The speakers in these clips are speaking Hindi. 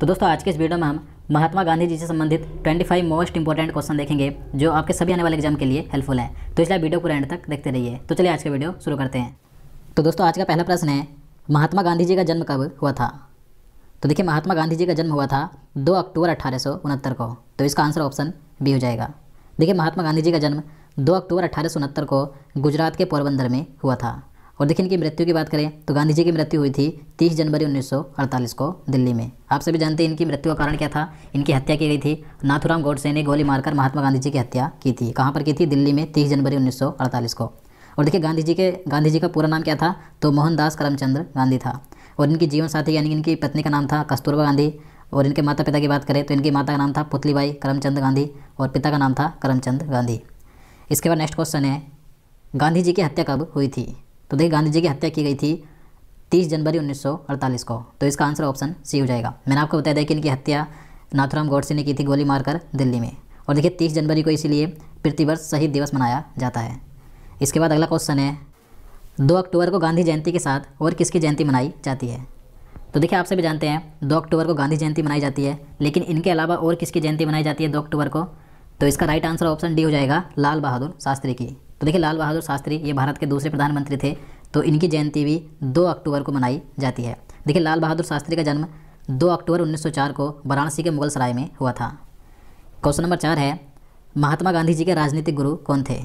तो दोस्तों, आज के इस वीडियो में हम महात्मा गांधी जी से संबंधित 25 मोस्ट इंपॉर्टेंट क्वेश्चन देखेंगे, जो आपके सभी आने वाले एग्ज़ाम के लिए हेल्पफुल है। तो इसलिए वीडियो को एंड तक देखते रहिए। तो चलिए आज का वीडियो शुरू करते हैं। तो दोस्तों, आज का पहला प्रश्न है, महात्मा गांधी जी का जन्म कब हुआ था? तो देखिए, महात्मा गांधी जी का जन्म हुआ था दो अक्टूबर अट्ठारह को। तो इसका आंसर ऑप्शन बी हो जाएगा। देखिए, महात्मा गांधी जी का जन्म दो अक्टूबर अट्ठारह को गुजरात के पोरबंदर में हुआ था। और देखिए इनकी मृत्यु की बात करें तो गांधी जी की मृत्यु हुई थी 30 जनवरी 1948 को दिल्ली में। आप सभी जानते हैं इनकी मृत्यु का कारण क्या था? इनकी हत्या की गई थी। नाथुराम गोडसे ने गोली मारकर महात्मा गांधी जी की हत्या की थी। कहाँ पर की थी? दिल्ली में तीस जनवरी उन्नीस सौ अड़तालीस को। और देखिए गांधी जी के, गांधी जी का पूरा नाम क्या था? तो मोहनदास करमचंद्र गांधी था। और इनकी जीवन साथी यानी इनकी पत्नी का नाम था कस्तूरबा गांधी। और इनके माता पिता की बात करें तो इनकी माता का नाम था पुतलीबाई करमचंद गांधी और पिता का नाम था करमचंद गांधी। इसके बाद नेक्स्ट क्वेश्चन है, गांधी जी की हत्या कब हुई थी? तो देखिए गांधी जी की हत्या की गई थी 30 जनवरी 1948 को। तो इसका आंसर ऑप्शन सी हो जाएगा। मैंने आपको बताया था कि इनकी हत्या नाथुराम गौडसे ने की थी गोली मारकर दिल्ली में। और देखिए 30 जनवरी को इसीलिए प्रतिवर्ष शहीद दिवस मनाया जाता है। इसके बाद अगला क्वेश्चन है, दो अक्टूबर को गांधी जयंती के साथ और किसकी जयंती मनाई जाती है? तो देखिए आप सभी जानते हैं, दो अक्टूबर को गांधी जयंती मनाई जाती है, लेकिन इनके अलावा और किसकी जयंती मनाई जाती है दो अक्टूबर को? तो इसका राइट आंसर ऑप्शन डी हो जाएगा, लाल बहादुर शास्त्री की। तो देखिए, लाल बहादुर शास्त्री ये भारत के दूसरे प्रधानमंत्री थे तो इनकी जयंती भी दो अक्टूबर को मनाई जाती है। देखिए, लाल बहादुर शास्त्री का जन्म दो अक्टूबर 1904 को वाराणसी के मुगल सराय में हुआ था। क्वेश्चन नंबर चार है, महात्मा गांधी जी के राजनीतिक गुरु कौन थे?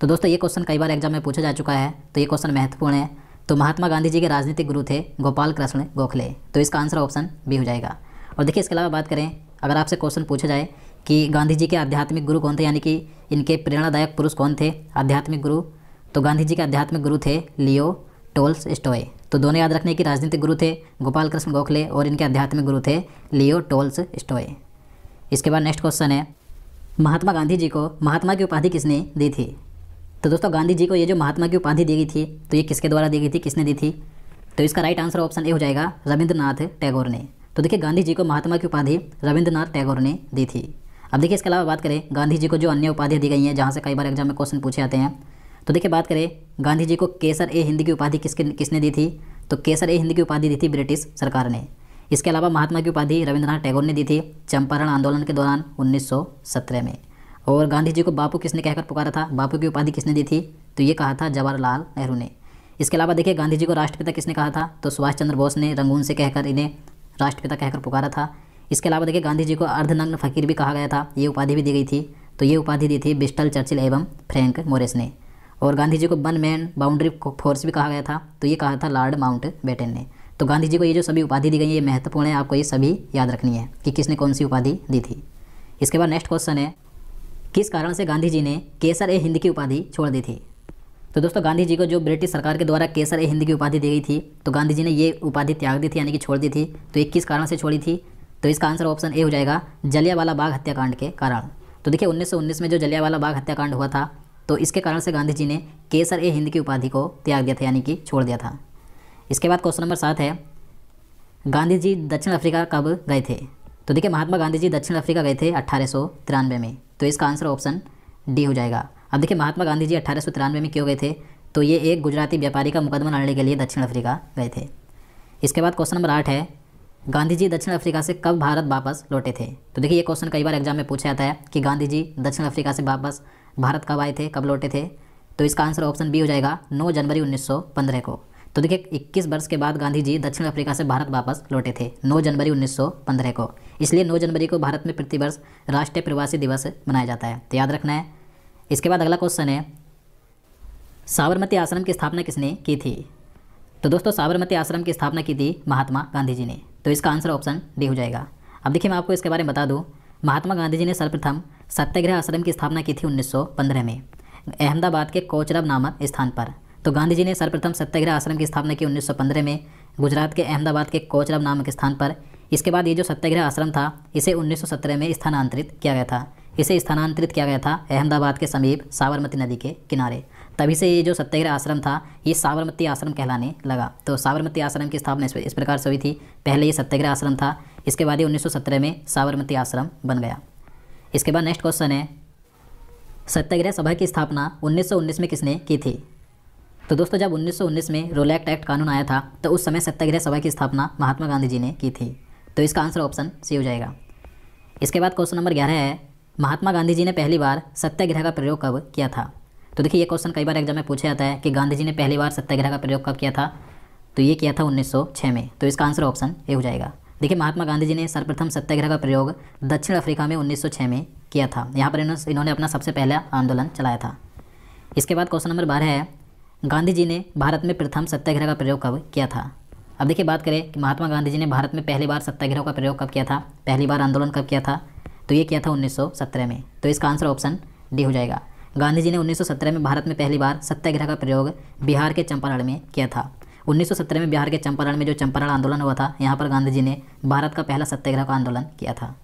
तो दोस्तों, ये क्वेश्चन कई बार एग्ज़ाम में पूछा जा चुका है तो ये क्वेश्चन महत्वपूर्ण है। तो महात्मा गांधी जी के राजनीतिक गुरु थे गोपाल कृष्ण गोखले तो इसका आंसर ऑप्शन बी हो जाएगा। और देखिए, इसके अलावा बात करें, अगर आपसे क्वेश्चन पूछा जाए कि गांधी जी के आध्यात्मिक गुरु कौन थे? यानी कि इनके प्रेरणादायक पुरुष कौन थे? आध्यात्मिक गुरु। तो गांधी जी के आध्यात्मिक गुरु थे लियो टोल्स स्टोए तो दोनों याद रखने की राजनीतिक गुरु थे गोपाल कृष्ण गोखले और इनके आध्यात्मिक गुरु थे लियो टोल्स स्टोए इसके बाद नेक्स्ट क्वेश्चन है, महात्मा गांधी जी को महात्मा की उपाधि किसने दी थी? तो दोस्तों गांधी जी को ये जो महात्मा की उपाधि दी गई थी तो ये किसके द्वारा दी गई थी? किसने दी थी? तो इसका राइट आंसर ऑप्शन ए हो जाएगा रविंद्रनाथ टैगोर ने। तो देखिए गांधी जी को महात्मा की उपाधि रविंद्रनाथ टैगोर ने दी थी। अब देखिए, इसके अलावा बात करें गांधी जी को जो अन्य उपाधियाँ दी गई हैं, जहाँ से कई बार एग्ज़ाम में क्वेश्चन पूछे आते हैं। तो देखिए, बात करें गांधी जी को केसर ए हिंदी की उपाधि किसके, किसने दी थी? तो केसर ए हिंदी की उपाधि दी थी ब्रिटिश सरकार ने। इसके अलावा महात्मा की उपाधि रविंद्रनाथ टैगोर ने दी थी चंपारण आंदोलन के दौरान 1917 में। और गांधी जी को बापू किसने कहकर पुकारा था? बापू की उपाधि किसने दी थी? तो ये कहा था जवाहरलाल नेहरू ने। इसके अलावा देखिए, गांधी जी को राष्ट्रपिता किसने कहा था? तो सुभाष चंद्र बोस ने रंगून से कहकर इन्हें राष्ट्रपिता कहकर पुकारा था। इसके अलावा देखिए गांधी जी को अर्धनग्न फकीर भी कहा गया था, ये उपाधि भी दी गई थी। तो ये उपाधि दी थी बिस्टल चर्चिल एवं फ्रैंक मोरिस ने। और गांधी जी को वन मैन बाउंड्री फोर्स भी कहा गया था तो ये कहा था लॉर्ड माउंट बेटन ने। तो गांधी जी को ये जो सभी उपाधि दी गई है, ये महत्वपूर्ण है, आपको ये सभी याद रखनी है कि किसने कौन सी उपाधि दी थी। इसके बाद नेक्स्ट क्वेश्चन है, किस कारण से गांधी जी ने केसर ए हिंद की उपाधि छोड़ दी थी? तो दोस्तों गांधी जी को जो ब्रिटिश सरकार के द्वारा केसर ए हिंद की उपाधि दी गई थी तो गांधी जी ने ये उपाधि त्याग दी थी, यानी कि छोड़ दी थी। तो ये किस कारण से छोड़ी थी? तो इसका आंसर ऑप्शन ए हो जाएगा जलियावाला बाग हत्याकांड के कारण। तो देखिए 1919 में जो जलियावाला बाग हत्याकांड हुआ था तो इसके कारण से गांधी जी ने केसर ए हिंद की उपाधि को त्याग दिया था, यानी कि छोड़ दिया था। इसके बाद क्वेश्चन नंबर सात है गांधी जी दक्षिण अफ्रीका कब गए थे? तो देखिए, महात्मा गांधी जी दक्षिण अफ्रीका गए थे अट्ठारह में। तो इसका आंसर ऑप्शन डी हो जाएगा। अब देखिए, महात्मा गांधी जी अट्ठारह में क्यों गए थे? तो ये एक गुजराती व्यापारी का मुकदमा लड़ने के लिए दक्षिण अफ्रीका गए थे। इसके बाद क्वेश्चन नंबर आठ है गांधी जी दक्षिण अफ्रीका से कब भारत वापस लौटे थे? तो देखिए, ये क्वेश्चन कई बार एग्ज़ाम में पूछा जाता है कि गांधी जी दक्षिण अफ्रीका से वापस भारत कब आए थे, कब लौटे थे? तो इसका आंसर ऑप्शन बी हो जाएगा 9 जनवरी 1915 को। तो देखिए 21 वर्ष के बाद गांधी जी दक्षिण अफ्रीका से भारत वापस लौटे थे 9 जनवरी 1915 को। इसलिए 9 जनवरी को भारत में प्रतिवर्ष राष्ट्रीय प्रवासी दिवस मनाया जाता है। तो याद रखना है। इसके बाद अगला क्वेश्चन है, साबरमती आश्रम की स्थापना किसने की थी? तो दोस्तों, साबरमती आश्रम की स्थापना की थी महात्मा गांधी जी ने। तो इसका आंसर ऑप्शन डी हो जाएगा। अब देखिए मैं आपको इसके बारे में बता दूँ। महात्मा गांधी जी ने सर्वप्रथम सत्याग्रह आश्रम की स्थापना की थी 1915 में, अहमदाबाद के कोचरब नामक स्थान पर। तो गांधी जी ने सर्वप्रथम सत्याग्रह आश्रम की स्थापना की 1915 में, गुजरात के अहमदाबाद के कोचरब नामक स्थान पर। इसके बाद ये जो सत्याग्रह आश्रम था, इसे 1917 में स्थानांतरित किया गया था। इसे स्थानांतरित किया गया था अहमदाबाद के समीप साबरमती नदी के किनारे। तभी से ये जो सत्याग्रह आश्रम था, ये साबरमती आश्रम कहलाने लगा। तो साबरमती आश्रम की स्थापना इस प्रकार से हुई थी। पहले ये सत्याग्रह आश्रम था, इसके बाद ये 1917 में साबरमती आश्रम बन गया। इसके बाद नेक्स्ट क्वेश्चन है, सत्याग्रह सभा की स्थापना 1919 में किसने की थी? तो दोस्तों, जब 1919 में रोलैक्ट एक्ट कानून आया था तो उस समय सत्याग्रह सभा की स्थापना महात्मा गांधी जी ने की थी। तो इसका आंसर ऑप्शन सी हो जाएगा। इसके बाद क्वेश्चन नंबर ग्यारह है, महात्मा गांधी जी ने पहली बार सत्याग्रह का प्रयोग कब किया था? तो देखिए, ये क्वेश्चन कई बार एग्ज़ाम में पूछा जाता है कि गांधी जी ने पहली बार सत्याग्रह का प्रयोग कब किया था? तो ये किया था 1906 में। तो इसका आंसर ऑप्शन ए हो जाएगा। देखिए, महात्मा गांधी जी ने सर्वप्रथम सत्याग्रह का प्रयोग दक्षिण अफ्रीका में 1906 में किया था। यहाँ पर इन्होंने अपना सबसे पहला आंदोलन चलाया था। इसके बाद क्वेश्चन नंबर बारह है गांधी जी ने भारत में प्रथम सत्याग्रह का प्रयोग कब किया था? अब देखिए, बात करें कि महात्मा गांधी जी ने भारत में पहली बार सत्याग्रह का प्रयोग कब किया था? पहली बार आंदोलन कब किया था? तो ये किया था 1917 में। तो इसका आंसर ऑप्शन डी हो जाएगा। गांधी जी ने 1917 में भारत में पहली बार सत्याग्रह का प्रयोग बिहार के चंपारण में किया था। 1917 में बिहार के चंपारण में जो चंपारण आंदोलन हुआ था, यहाँ पर गांधी जी ने भारत का पहला सत्याग्रह का आंदोलन किया था।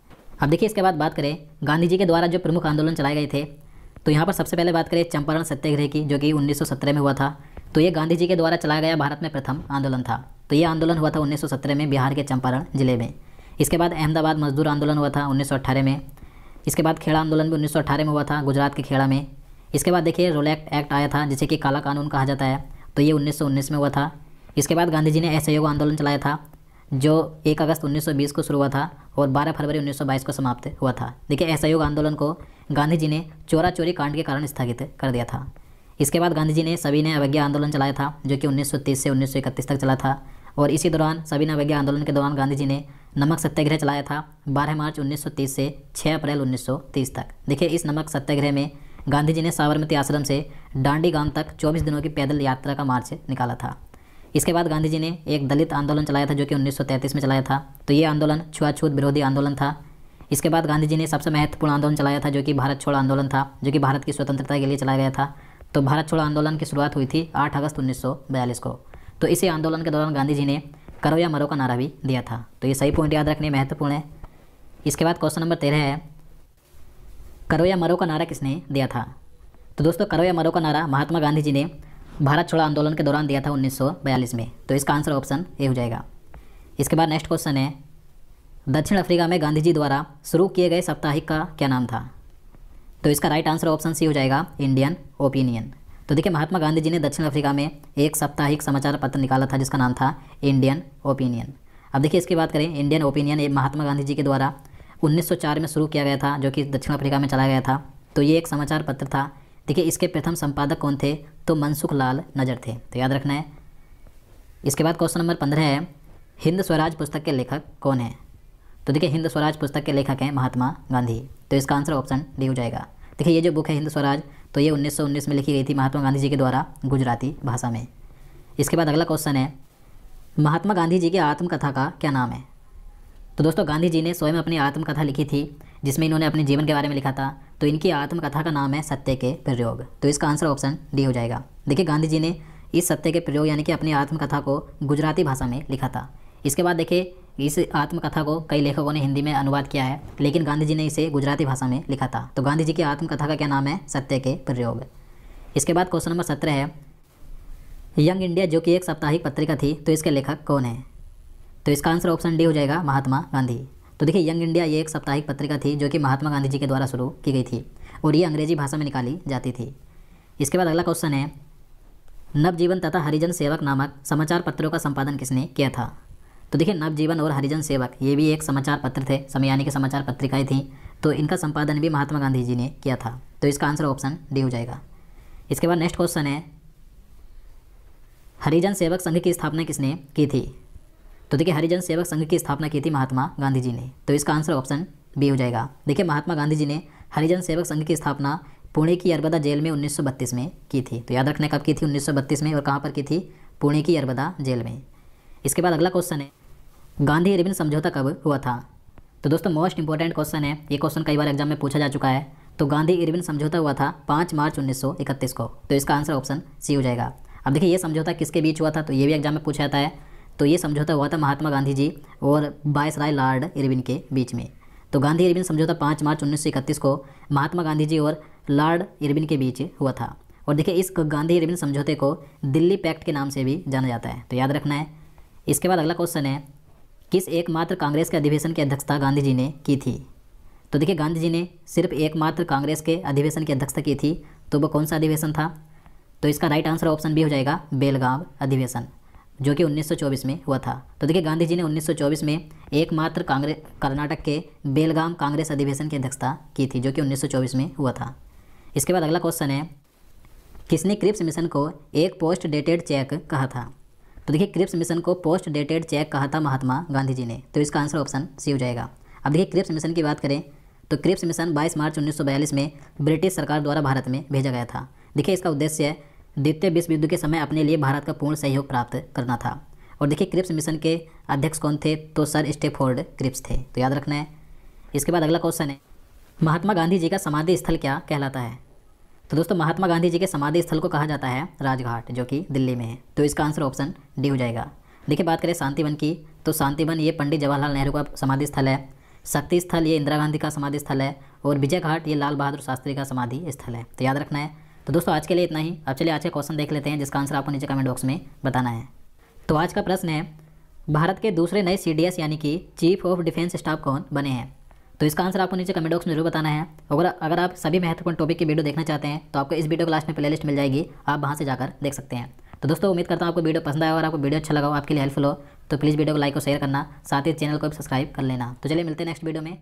अब देखिए, इसके बाद बात करें गांधी जी के द्वारा जो प्रमुख आंदोलन चलाए गए थे तो यहाँ पर सबसे पहले बात करें चंपारण सत्याग्रह की, जो कि 1917 में हुआ था। तो ये गांधी जी के द्वारा चलाया गया भारत में प्रथम आंदोलन था। तो ये आंदोलन हुआ था 1917 में बिहार के चंपारण ज़िले में। इसके बाद अहमदाबाद मजदूर आंदोलन हुआ था 1918 में। इसके बाद खेड़ा आंदोलन भी उन्नीस सौ अठारह में हुआ था, गुजरात के खेड़ा में। इसके बाद देखिए रोलैक्ट एक्ट आया था, जिसे कि काला कानून कहा जाता है तो ये उन्नीस सौ उन्नीस में हुआ था। इसके बाद गांधी जी ने असहयोग आंदोलन चलाया था, जो 1 अगस्त 1920 को शुरू हुआ था और 12 फरवरी 1922 को समाप्त हुआ था। देखिए, असहयोग आंदोलन को गांधी जी ने चोरा चोरी कांड के कारण स्थगित कर दिया था। इसके बाद गांधी जी ने सभी ने अवज्ञा आंदोलन चलाया था, जो कि 1930 से 1931 तक चला था। और इसी दौरान सभी ने अवज्ञा आंदोलन के दौरान गांधी जी ने नमक सत्याग्रह चलाया था 12 मार्च 1930 से 6 अप्रैल 1930 तक। देखिए, इस नमक सत्याग्रह में गांधी जी ने साबरमती आश्रम से डांडी गाँव तक 24 दिनों की पैदल यात्रा का मार्च निकाला था। इसके बाद गांधी जी ने एक दलित आंदोलन चलाया था जो कि 1933 में चलाया था। तो ये आंदोलन छुआछूत विरोधी आंदोलन था। इसके बाद गांधी जी ने सबसे महत्वपूर्ण आंदोलन चलाया था जो कि भारत छोड़ो आंदोलन था, जो कि भारत की स्वतंत्रता के लिए चलाया गया था। तो भारत छोड़ो आंदोलन की शुरुआत हुई थी आठ अगस्त उन्नीस सौ बयालीस को। तो इसी आंदोलन के दौरान गांधी जी ने करो या मरो का नारा भी दिया था। तो ये सही पॉइंट याद रखने महत्वपूर्ण है। इसके बाद क्वेश्चन नंबर तेरह है करो या मरो का नारा किसने दिया था? तो दोस्तों, करो या मरो का नारा महात्मा गांधी जी ने भारत छोड़ो आंदोलन के दौरान दिया था 1942 में। तो इसका आंसर ऑप्शन ए हो जाएगा। इसके बाद नेक्स्ट क्वेश्चन है, दक्षिण अफ्रीका में गांधी जी द्वारा शुरू किए गए साप्ताहिक का क्या नाम था? तो इसका राइट आंसर ऑप्शन सी हो जाएगा इंडियन ओपिनियन तो देखिए, महात्मा गांधी जी ने दक्षिण अफ्रीका में एक साप्ताहिक समाचार पत्र निकाला था, जिसका नाम था इंडियन ओपिनियन अब देखिए, इसकी बात करें इंडियन ओपिनियन महात्मा गांधी जी के द्वारा 1904 में शुरू किया गया था, जो कि दक्षिण अफ्रीका में चलाया गया था। तो ये एक समाचार पत्र था। देखिए, इसके प्रथम संपादक कौन थे? तो मनसुख लाल नज़र थे। तो याद रखना है। इसके बाद क्वेश्चन नंबर पंद्रह है, हिंद स्वराज पुस्तक के लेखक कौन है? तो देखिए, हिंद स्वराज पुस्तक के लेखक हैं महात्मा गांधी। तो इसका आंसर ऑप्शन डी हो जाएगा। देखिए, ये जो बुक है हिंद स्वराज तो ये 1919 में लिखी गई थी महात्मा गांधी जी के द्वारा गुजराती भाषा में। इसके बाद अगला क्वेश्चन है, महात्मा गांधी जी की आत्मकथा का क्या नाम है? तो दोस्तों, गांधी जी ने स्वयं अपनी आत्मकथा लिखी थी, जिसमें इन्होंने अपने जीवन के बारे में लिखा था। तो इनकी आत्मकथा का नाम है सत्य के प्रयोग। तो इसका आंसर ऑप्शन डी हो जाएगा। देखिए, गांधी जी ने इस सत्य के प्रयोग यानी कि अपनी आत्मकथा को गुजराती भाषा में लिखा था। इसके बाद देखिए, इस आत्मकथा को कई लेखकों ने हिंदी में अनुवाद किया है, लेकिन गांधी जी ने इसे गुजराती भाषा में लिखा था। तो गांधी जी की आत्मकथा का क्या नाम है? सत्य के प्रयोग। इसके बाद क्वेश्चन नंबर सत्रह है, यंग इंडिया जो कि एक साप्ताहिक पत्रिका थी तो इसके लेखक कौन है? तो इसका आंसर ऑप्शन डी हो जाएगा महात्मा गांधी। तो देखिए यंग इंडिया ये एक साप्ताहिक पत्रिका थी जो कि महात्मा गांधी जी के द्वारा शुरू की गई थी और ये अंग्रेज़ी भाषा में निकाली जाती थी। इसके बाद अगला क्वेश्चन है, नवजीवन तथा हरिजन सेवक नामक समाचार पत्रों का संपादन किसने किया था? तो देखिए, नवजीवन और हरिजन सेवक, ये भी एक समाचार पत्र थे, समयानी के समाचार पत्रिकाएँ थीं तो इनका संपादन भी महात्मा गांधी जी ने किया था। तो इसका आंसर ऑप्शन डी हो जाएगा। इसके बाद नेक्स्ट क्वेश्चन है, हरिजन सेवक संघ की स्थापना किसने की थी? तो देखिए, हरिजन सेवक संघ की स्थापना की थी महात्मा गांधी जी ने। तो इसका आंसर ऑप्शन बी हो जाएगा। देखिए, महात्मा गांधी जी ने हरिजन सेवक संघ की स्थापना पुणे की अरबदा जेल में 1932 में की थी। तो याद रखने कब की थी? 1932 में और कहाँ पर की थी? पुणे की अरबदा जेल में। इसके बाद अगला क्वेश्चन है, गांधी अरविंद समझौता कब हुआ था? तो दोस्तों मोस्ट इंपॉर्टेंट क्वेश्चन है। ये क्वेश्चन कई बार एग्ज़ाम में पूछा जा चुका है। तो गांधी इरविन समझौता हुआ था पाँच मार्च उन्नीस सौ इकतीस को। तो इसका आंसर ऑप्शन सी हो जाएगा। अब देखिए, ये समझौता किसके बीच हुआ था? तो ये भी एग्ज़ाम में पूछा जाता है। तो ये समझौता हुआ था महात्मा गांधी जी और बाईस राय लॉर्ड इरविन के बीच में। तो गांधी इरविन समझौता पाँच मार्च उन्नीस सौ इकतीस को महात्मा गांधी जी और लॉर्ड इरविन के बीच हुआ था। और देखिए, इस गांधी इरविन समझौते को दिल्ली पैक्ट के नाम से भी जाना जाता है। तो याद रखना है, इसके बाद अगला क्वेश्चन है, किस एकमात्र कांग्रेस के अधिवेशन की अध्यक्षता गांधी जी ने की थी? तो देखिए गांधी जी ने सिर्फ़ एकमात्र कांग्रेस के अधिवेशन की अध्यक्षता की थी तो वह कौन सा अधिवेशन था? तो इसका राइट आंसर ऑप्शन बी हो जाएगा, बेलगांव अधिवेशन। जो कि 1924 में हुआ था। तो देखिए गांधी जी ने 1924 में एकमात्र कांग्रेस कर्नाटक के बेलगाम कांग्रेस अधिवेशन की अध्यक्षता की थी, जो कि 1924 में हुआ था। इसके बाद अगला क्वेश्चन है, किसने क्रिप्स मिशन को एक पोस्ट डेटेड चेक कहा था? तो देखिए, क्रिप्स मिशन को पोस्ट डेटेड चेक कहा था महात्मा गांधी जी ने। तो इसका आंसर ऑप्शन सी हो जाएगा। अब देखिए, क्रिप्स मिशन की बात करें तो क्रिप्स मिशन 22 मार्च 1942 में ब्रिटिश सरकार द्वारा भारत में भेजा गया था। देखिए, इसका उद्देश्य द्वितीय विश्व युद्ध के समय अपने लिए भारत का पूर्ण सहयोग प्राप्त करना था। और देखिए, क्रिप्स मिशन के अध्यक्ष कौन थे? तो सर स्टेफोर्ड क्रिप्स थे। तो याद रखना है। इसके बाद अगला क्वेश्चन है, महात्मा गांधी जी का समाधि स्थल क्या कहलाता है? तो दोस्तों, महात्मा गांधी जी के समाधि स्थल को कहा जाता है राजघाट, जो कि दिल्ली में है। तो इसका आंसर ऑप्शन डी हो जाएगा। देखिए, बात करें शांतिवन की तो शांतिवन ये पंडित जवाहरलाल नेहरू का समाधि स्थल है। शक्ति स्थल ये इंदिरा गांधी का समाधि स्थल है। और विजय घाट ये लाल बहादुर शास्त्री का समाधि स्थल है। तो याद रखना है तो दोस्तों, आज के लिए इतना ही। अब चलिए आज का क्वेश्चन देख लेते हैं, जिसका आंसर आपको नीचे कमेंट बॉक्स में बताना है। तो आज का प्रश्न है, भारत के दूसरे नए सीडीएस यानी कि चीफ ऑफ़ डिफेंस स्टाफ कौन बने हैं? तो इसका आंसर आपको नीचे कमेंट बॉक्स में ज़रूर बताना है। अगर अगर आप सभी महत्वपूर्ण टॉपिक की वीडियो देखना चाहते हैं तो आपको इस वीडियो को लास्ट में प्लेलिस्ट मिल जाएगी। आप वहाँ से जाकर देख सकते हैं। तो दोस्तों, उम्मीद करता हूँ आपको वीडियो पसंद आया और आपको वीडियो अच्छा लगा हो, आपके लिए हेल्पफुल हो तो प्लीज़ वीडियो को लाइक और शेयर करना। साथ ही चैनल को भी सब्सक्राइब कर लेना। तो चलिए मिलते हैं नेक्स्ट वीडियो में।